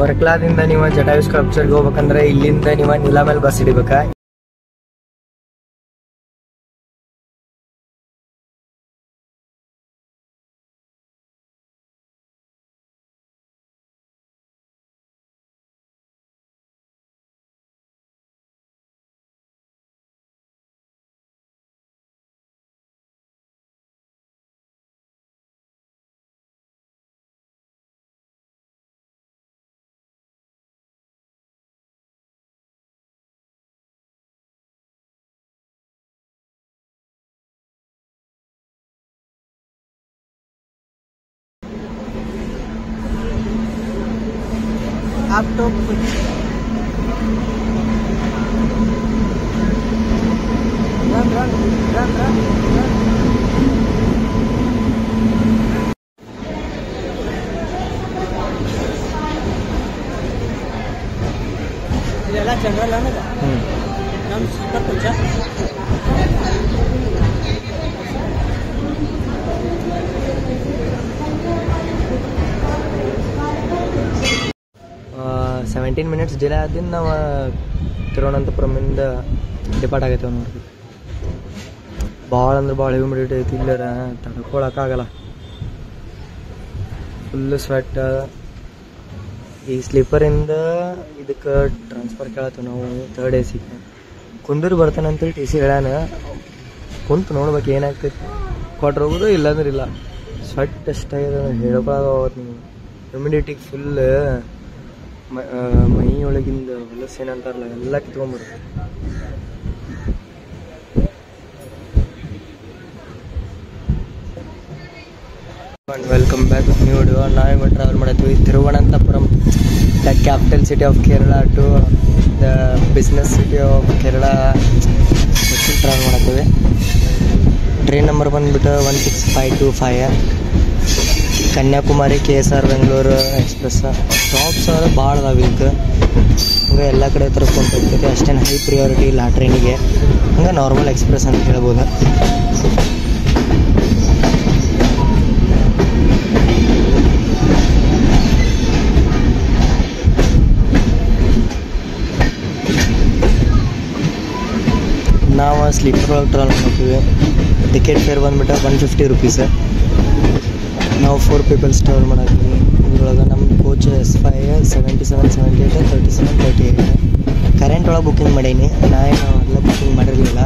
ವರ್ಕ್ಲಾದಿಂದ ನೀವು ಜಟಾಯು ಸ್ಕಲ್ಪ್ಚರ್ಗೆ ಹೋಗ್ಬೇಕಂದ್ರೆ ಇಲ್ಲಿಂದ ನೀವು ನೀಲಾ ಮೇಲೆ ಬಸ್ ಹಿಡಿಬೇಕಾ? आप तो कुछ run run run run general है ना? हम्म। हम सीधा पूछा। ಸೆವೆಂಟೀನ್ ಮಿನಿಟ್ಸ್ ಡಿಲೇ ಆದಿಂದ ನಾವು ತಿರುವನಂತಪುರಮಿಂದ ಡಿಪಾರ್ಟ್ ಆಗೈತೆ ನೋಡ್ರಿ ಭಾಳ ಅಂದ್ರೆ ಭಾಳ ಹ್ಯೂಮಿಡಿಟಿ ಐತಿ ಇಲ್ಲರ ತಡ್ಕೊಳಕ್ಕಾಗಲ್ಲ ಫುಲ್ ಸ್ವೆಟ್ ಈ ಸ್ಲೀಪರಿಂದ ಇದಕ್ಕೆ ಟ್ರಾನ್ಸ್ಫರ್ ಕೇಳತ್ತೀವಿ ನಾವು ತರ್ಡ್ ಎ ಸಿಗೆ ಕುಂದೂರು ಬರ್ತಾನೆ ಅಂತೇಳಿ ಟಿ ಸಿ ಹೇಳ್ಯಾನ. ಕುಂತು ನೋಡ್ಬೇಕು ಏನಾಗ್ತೈತಿ. ಕೊಟ್ರೆ ಹೋಗೋದು ಇಲ್ಲಾಂದ್ರೆ ಇಲ್ಲ. ಸ್ವೆಟ್ ಎಷ್ಟಾಗಿದೆ ಹೇಳ್ಕೊಳ್ಳೋದು ನೀವು ಹ್ಯೂಮಿಡಿಟಿಗೆ ಫುಲ್ ಮೈ ಒಳಗಿಂದ ಹೊಲಸು ಏನಂತಾರಲ್ಲ ಎಲ್ಲ ಕಿತ್ಕೊಂಡ್ಬಿಡುತ್ತೆ. ವೆಲ್ಕಮ್ ಬ್ಯಾಕ್ ನ್ಯೂ ವಿಡಿಯೋ ನಾವೇ ಟ್ರಾವೆಲ್ ಮಾಡಿದ್ವಿ Thiruvananthapuram the capital city of Kerala to the business city of Kerala travel ಮಾಡತ್ತೀವಿ. Train number ಬಂದುಬಿಟ್ಟು one six five two five Kanyakumari, K S R Bengaluru express. Stops ಭಾಳ ಅದಾವೆ ಈಗ ಹಂಗೆ ಎಲ್ಲ ಕಡೆ ತರಿಸ್ಕೊಂಡು ಹೋಗ್ತೈತಿ. ಅಷ್ಟೇನು ಹೈ ಪ್ರಿಯಾರಿಟಿ ಇಲ್ಲ ಆ ಟ್ರೈನಿಗೆ ಹಂಗೆ ನಾರ್ಮಲ್ ಎಕ್ಸ್ಪ್ರೆಸ್ ಅಂತ ಹೇಳ್ಬೋದು. ನಾವು ಸ್ಲೀಪರ್ ಒಳಗೆ ಟ್ರಾವೆಲ್ ಮಾಡ್ತೀವಿ. ಟಿಕೆಟ್ ಫೇರ್ ಬಂದ್ಬಿಟ್ಟು ಒನ್ ಫಿಫ್ಟಿ ರುಪೀಸ್ ನಾವು ಫೋರ್ ಪೀಪಲ್ ಸ್ಟೋರ್ ಮಾಡಿದ್ವಿ ಇದ್ರೊಳಗೆ ನಮ್ಮ coach S five seventy seven seventy eight thirty seven thirty eight current ಒಳಗೆ ಬುಕ್ಕಿಂಗ್ ಮಾಡೀನಿ. ನಾ ಏನು ಬುಕ್ಕಿಂಗ್ ಮಾಡಿರಲಿಲ್ಲ.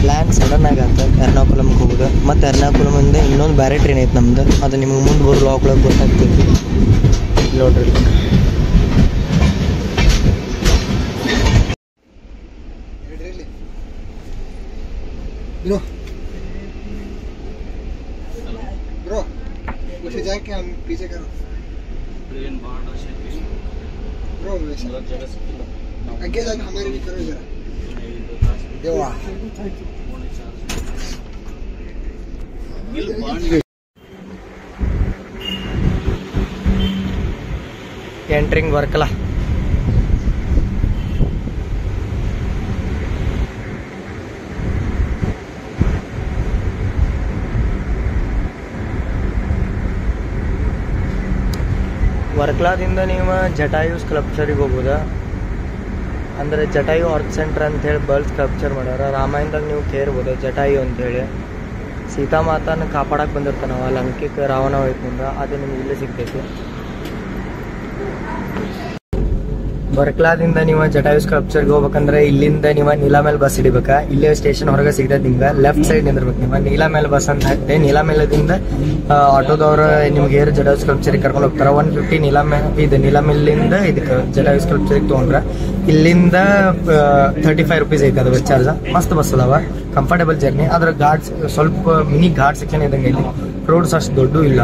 ಪ್ಲ್ಯಾನ್ ಸಡನ್ ಆಗತ್ತೆ ಎರ್ನಾಕುಲಮ್ಗೆ ಹೋಗೋದು. ಮತ್ತು ಎರ್ನಾಕುಲಮಿಂದ ಇನ್ನೊಂದು ಬೇರೆ ಟ್ರೈನ್ ಐತೆ ನಮ್ದು. ಅದು ನಿಮ್ಗೆ ಮುಂದೆ ಬರೋ ಲಾಕ್ ಒಳಗೆ ಗೊತ್ತಾಗ್ತೈತಿ. ನೋಡ್ರಿ. ಇನ್ನು पीछे जाए क्या हम? पीछे करो। आगे जाके हमारे करो जरा। देवा एंट्रिंग वर्कला ವರ್ಕ್ಲಾದಿಂದ ನೀವು ಜಟಾಯು ಸ್ಕಲ್ಪ್ಚರಿಗೆ ಹೋಗ್ಬೋದ? ಅಂದರೆ ಜಟಾಯು ಆರ್ಟ್ ಸೆಂಟರ್ ಅಂತ ಹೇಳಿ ಬರ್ಲ್ ಸ್ಕಲ್ಪ್ಚರ್ ಮಾಡ್ಯಾರ ರಾಮಾಯಣದಾಗ ನೀವು ಕೇರ್ಬೋದು ಜಟಾಯು ಅಂತೇಳಿ. ಸೀತಾಮಾತನ ಕಾಪಾಡಕ್ಕೆ ಬಂದಿರ್ತಾನವ ಲಂಕಿಗೆ ರಾವಣ ಹೋಯ್ತು ಅದು ನಿಮ್ಗೆ ಇಲ್ಲೇ ಸಿಗ್ತೈತಿ ವರ್ಕ್ಲಾದಿಂದ ನೀವು ಜಟಾಯು ಸ್ಕಲ್ಪ್ಚರ್ಗೆ ಹೋಗ್ಬೇಕಂದ್ರೆ ಇಲ್ಲಿಂದ ನೀವು ನೀಲಾಮೇಲ್ ಬಸ್ ಹಿಡಿಬೇಕಾ? ಇಲ್ಲೇ ಸ್ಟೇಷನ್ ಹೊರಗೆ ಸಿಗ್ತದೆ ನಿಮ್ಗೆ ಲೆಫ್ಟ್ ಸೈಡ್ ನಿಂದಿರ್ಬೇಕು ನೀವು. ನೀಲಾಮೇಲ್ ಬಸ್ ಅಂತ ಹಾಕ್ತೆ ನೀಲಾಮೇಲದಿಂದ ಆಟೋದವ್ರು ನಿಮ್ಗೆ ಏರ್ ಜಟಾಯು ಸ್ಕಲ್ಪ್ಚರ್ಗೆ ಕರ್ಕೊಂಡು ಹೋಗ್ತಾರೆ? ಒನ್ ಫಿಫ್ಟಿ ನೀಲಾ ಮೇಲೆ ಇದು ನೀಲಾಮೇಲಿಂದ ಇದಕ್ಕೆ ಜಟಾಯು ಸ್ಕಲ್ಪ್ಚರ್ಗೆ ತೊಗೊಂಡ್ರೆ. ಇಲ್ಲಿಂದ ತರ್ಟಿ ಫೈವ್ ರುಪೀಸ್ ಐತೆ ಅದು ಚಾರ್ಜ್ ಮಸ್ತ್ ಬಸ್ ಅದಾವ. ಕಂಫರ್ಟೇಬಲ್ ಜರ್ನಿ ಅದ್ರ ಗಾಡ್ಸ್ ಸ್ವಲ್ಪ ಮಿನಿ ಘಾಟ್ ಸೆಕ್ಷನ್ ಇದ್ದಂಗೆ ಇಲ್ಲಿ. ರೋಡ್ಸ್ ಅಷ್ಟು ದೊಡ್ಡ ಇಲ್ಲ.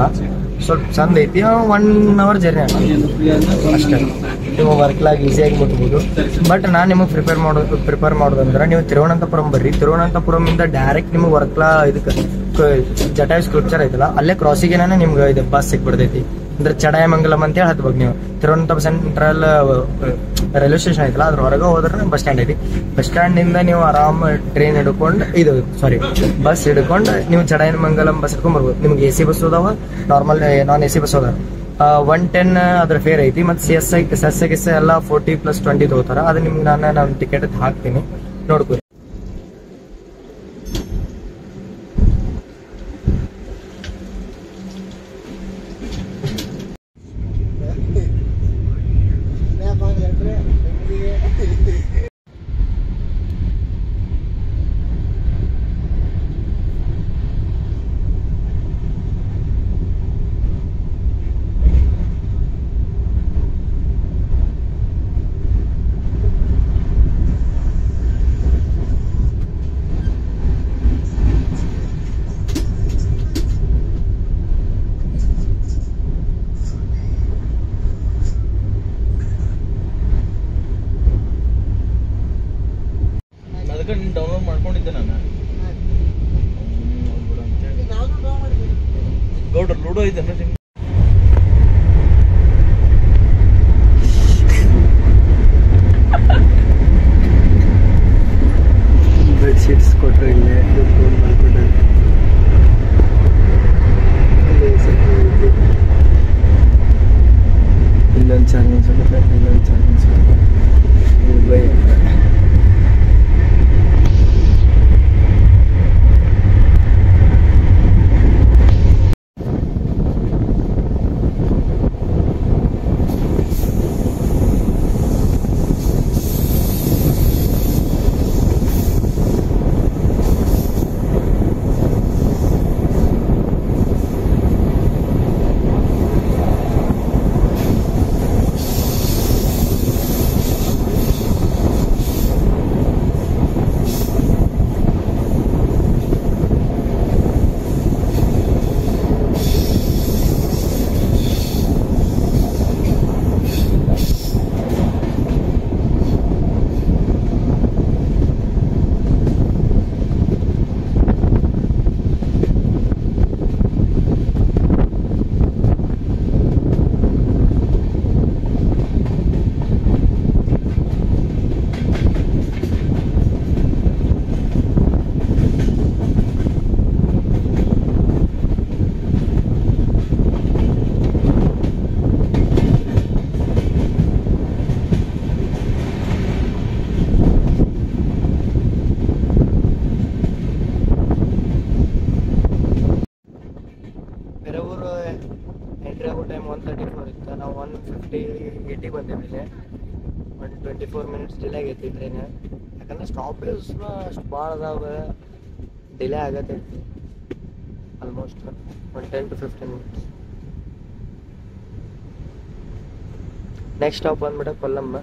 ಸ್ವಲ್ಪ ಚಂದ ಐತಿ. ಒನ್ ಅವರ್ ಜರ್ನಿ ಅಷ್ಟೇ. ನೀವು ವರ್ಕ್ಲಾಗಿ ಈಸಿಯಾಗಿ ಮುಟ್ಬೋದು. ಬಟ್ ನಾನು ನಿಮಗೆ ಪ್ರಿಪೇರ್ ಮಾಡೋದು ಪ್ರಿಪೇರ್ ಮಾಡೋದಂದ್ರೆ ನೀವು ತಿರುವನಂತಪುರಂ ಬರ್ರಿ. ತಿರುವನಂತಪುರಮಿಂದ ಡೈರೆಕ್ಟ್ ನಿಮಗೆ ವರ್ಕ್ಲಾ ಇದಕ್ಕೆ ಜಟಾಯು ಸ್ಕ್ರಿಪ್ಚರ್ ಐತಲ್ಲ, ಅಲ್ಲೇ ಕ್ರಾಸಿಗೇನೇ ನಿಮ್ಗೆ ಇದು ಬಸ್ ಸಿಕ್ಬಿಡ್ತೈತಿ. ಅಂದ್ರೆ ಚಡಾಯ ಚಡಾಯಮಂಗಲಂ ಅಂತೇಳಿ ಹತ್ಬೇಕು ನೀವು. ತಿರುವನಂತಪುರ ಸೆಂಟ್ರಲ್ ರೈಲ್ವೆ ಸ್ಟೇಷನ್ ಐತಲ್ಲ, ಅದ್ರ ಹೊರಗೆ ಹೋದ್ರೆ ಬಸ್ ಸ್ಟ್ಯಾಂಡ್ ಐತಿ. ಬಸ್ ಸ್ಟ್ಯಾಂಡ್ನಿಂದ ನೀವು ಆರಾಮ್ ಟ್ರೈನ್ ಹಿಡ್ಕೊಂಡು, ಇದು ಸಾರಿ ಬಸ್ ಹಿಡ್ಕೊಂಡು ನೀವು ಚಡಾಯಮಂಗಲಂ ಬಸ್ ಹಿಡ್ಕೊಂಡ್ ಬರ್ಬೋದು. ನಿಮ್ಗೆ ಎ ಸಿ ಬಸ್ ಅದಾವ normal non A C bus ಅದಾವ ಒನ್ ಟೆನ್ ಅದ್ರ ಫೇರ್ ಐತಿ, ಮತ್ತೆ ಸಿ ಎಸ್ ಐ ಎಸ್ ಎಲ್ಲ ಫೋರ್ಟಿ ಪ್ಲಸ್ ಟ್ವೆಂಟಿ ತಗೋತಾರ. ಅದು ನಿಮ್ಗೆ ನಾನು ನಾನು ಟಿಕೆಟ್ ಹಾಕ್ತೀನಿ. ನೋಡ್ಕೊ. ಗೌಡ್ರ ಲೂಡೋ ಇದೆ ನಿಮ್ ಬೆಡ್ ಶೀಟ್ಸ್ ಕೊಟ್ಟರು ಇಲ್ಲೇ ಫೋನ್ ಮಾಡ್ಕೊಂಡ್ರೆ ಇಲ್ಲೊಂದು ಚಾರ್ಜಿಂಗ್ ಸಿಗುತ್ತೆ ಇಲ್ಲೊಂದು ಚಾರ್ಜಿಂಗ್ ಸಿಗುತ್ತೆ ಮುಂಬೈ ಅಂತ ಬೇರೆ ಊರು ಎಂಟ್ರಿ ಆಗೋ ಟೈಮ್ ಒನ್ ತರ್ಟಿ ಫೋರ್ ಇತ್ತು ನಾವು ಒನ್ ಫಿಫ್ಟಿ ಏಯ್ಟಿ ಬಂದೇವೆ ಇಲ್ಲಿ one twenty four minutes delay ಆಗೈತಿ ಟ್ರೈನ್ ಸ್ಟಾಪೇಜ್ ಅಷ್ಟು ಭಾಳ ಅದಾವೆ. ಡಿಲೇ ಆಗತ್ತೈತಿ ಆಲ್ಮೋಸ್ಟ್ ಒಂದು ten to fifteen minutes next stop ಬಂದ್ಬಿಟ್ಟು ಕೊಲ್ಲಮ್ಮ.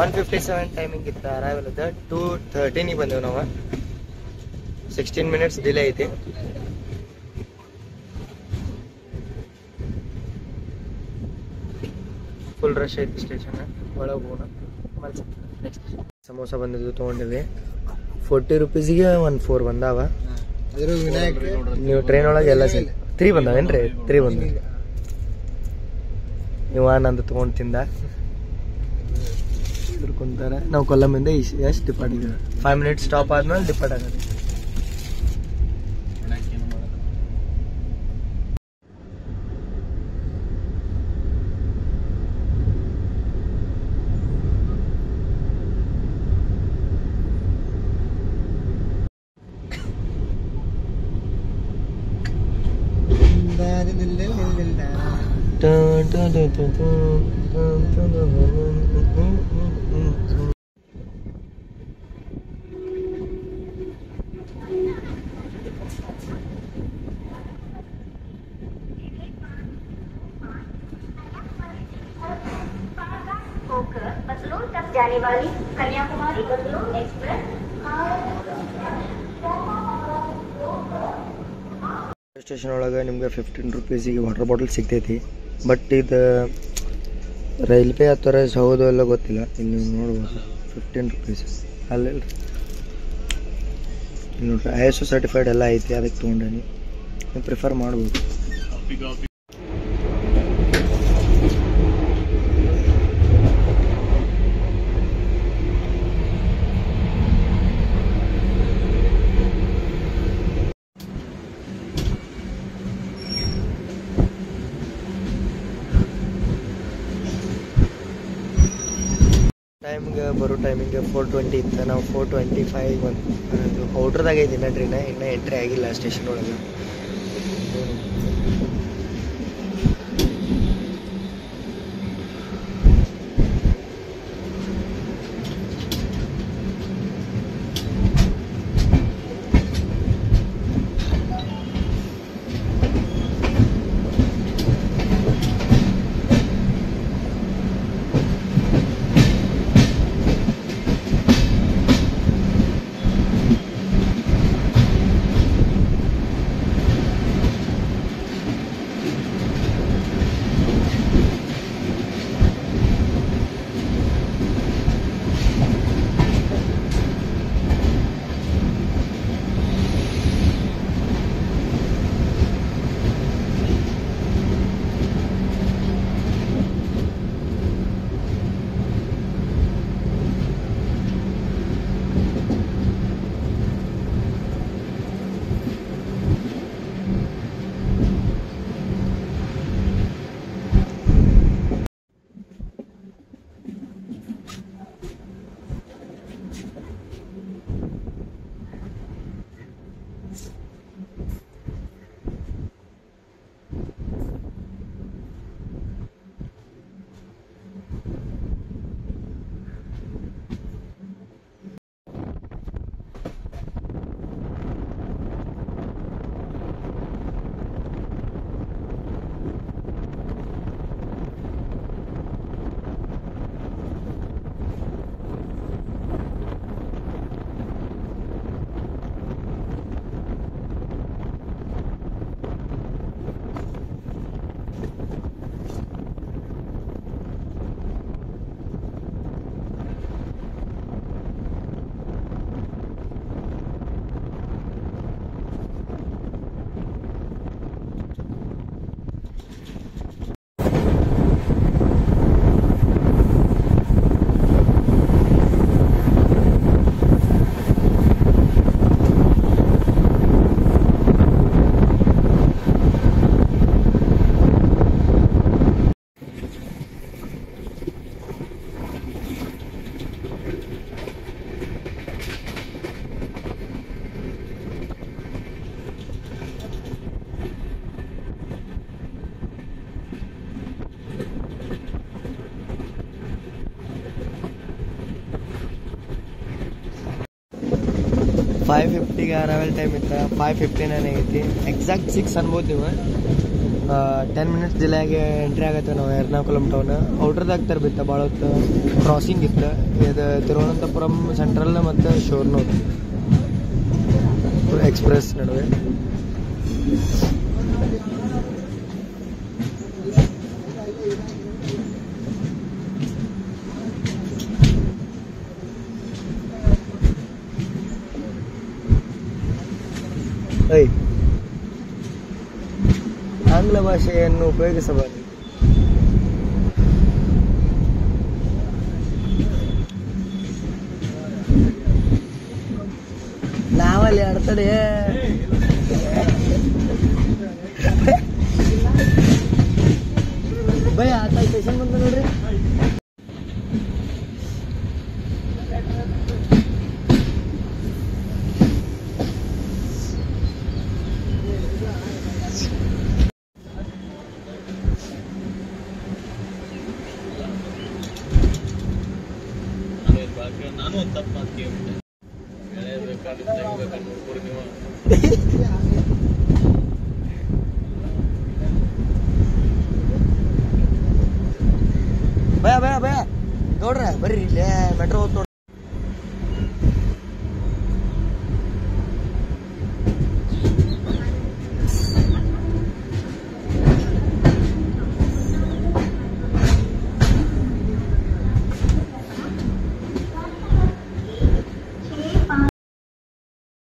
ಒನ್ ಫಿಫ್ಟಿ ಸೆವೆನ್ ಟೈಮಿಂಗ್ ಇತ್ತು ಅರೈವಲ್ ಅದ ಟೂ ತರ್ಟೀನಿಗೆ ಬಂದೆವು ನಾವು. ಸಿಕ್ಸ್ಟೀನ್ ಮಿನಿಟ್ಸ್ ಡಿಲೇ ಐತಿ. ಫುಲ್ ರಶ್ ಐತಿ ಸ್ಟೇಷನ್ ಒಳಗೆ ಹೋಗೋಣ. ನೆಕ್ಸ್ಟ್ ಸಮೋಸ ಬಂದಿದ್ದು ತೊಗೊಂಡಿವಿ ಫೋರ್ಟಿ ರುಪೀಸಿಗೆ ಒನ್ ಫೋರ್ ಬಂದಾವ. ನೀವು ಟ್ರೈನ್ ಒಳಗೆ ಎಲ್ಲ ತ್ರೀ ಬಂದಾವೇನ್ರಿ? ತ್ರೀ ಬಂದ ಇವ ನಂದು ತೊಗೊಂಡು ತಿಂದ. ಕುಂತಾರೆ ನಾವು ಕೊಲ್ಲಮಿಂದ ಎಷ್ಟು ಡಿಪಾರ್ಟ್ ಫೈವ್ ಮಿನಿಟ್ಸ್ ಸ್ಟಾಪ್ ಆದ್ಮೇಲೆ ಡಿಪಾರ್ಟ್ ಆಗುತ್ತೆ. होकर बंगलोर तक जाने वाली कन्याकुमारी बंगलोर एक्सप्रेस ಸ್ಟೇಷನ್ ಒಳಗೆ ನಿಮ್ಗೆ ಫಿಫ್ಟೀನ್ ರುಪೀಸಿಗೆ ವಾಟರ್ ಬಾಟಲ್ ಸಿಗ್ತೈತಿ ಬಟ್ ಇದು ರೈಲ್ವೆ ಅಥವಾ ಹೌದು ಎಲ್ಲ ಗೊತ್ತಿಲ್ಲ. ಇಲ್ಲಿ ನೋಡ್ಬೋದು. ಫಿಫ್ಟೀನ್ ರುಪೀಸ್ ಅಲ್ಲಿ ಇಲ್ಲಿ ನೋಡ್ರಿ ಐ ಎಸ್ ಸರ್ಟಿಫೈಡ್ ಎಲ್ಲ ಐತಿ. ಅದಕ್ಕೆ ತೊಗೊಂಡೇನಿ. ನೀವು ಪ್ರಿಫರ್ ಮಾಡ್ಬೋದು ಟೈಮ್ಗೆ ಬರೋ ಟೈಮಿಗೆ ಫೋರ್ ಟ್ವೆಂಟಿ ಇತ್ತು. ನಾವು ಫೋರ್ ಟ್ವೆಂಟಿ ಫೈವ್ ಒಂದು ಔಟ್ರದಾಗ ಇನ್ನ ಟ್ರೈನ ಇನ್ನೂ ಎಂಟ್ರಿ ಆಗಿಲ್ಲ ಸ್ಟೇಷನ್ ಒಳಗೆ. ಫೈವ್ ಫಿಫ್ಟಿಗೆ ಅರೈವಲ್ ಟೈಮ್ ಇತ್ತು? ಫೈವ್ ಫಿಫ್ಟಿನೇ ಐತಿ ಎಕ್ಸಾಕ್ಟ್ ಸಿಕ್ಸ್ ಅನ್ಬೋದು ನೀವು ಟೆನ್ ಮಿನಿಟ್ಸ್ ಜಿಲ್ಲೆಗೆ ಎಂಟ್ರಿ ಆಗತ್ತೆ ನಾವು ಎರ್ನಾಕುಲಂ ಟೌನ್ ಔಟ್ರದಾಗ ತರಬಿತ್ತು ಭಾಳ ಹೊತ್ತು ಕ್ರಾಸಿಂಗ್ ಇತ್ತು? ಇದು ತಿರುವನಂತಪುರಂ ಸೆಂಟ್ರಲ್ ಮತ್ತು ಶೋರ್ನೂರ್. ಎಕ್ಸ್ಪ್ರೆಸ್ ನಡುವೆ. ಐ ಆಂಗ್ಲ ಭಾಷೆಯನ್ನು ಉಪಯೋಗಿಸಬಾರದು. ನಾವಲ್ಲಿ ಆಡ್ತಡೆ ನೀವು ಭಯ ಭಯ ಭಯ ನೋಡ್ರ ಬರ್ರಿ ಇಲ್ಲೇ ಮೆಟ್ರೋ